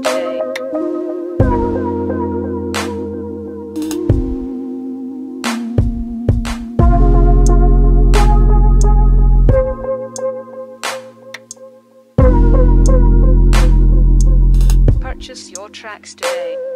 Today. Purchase your tracks today.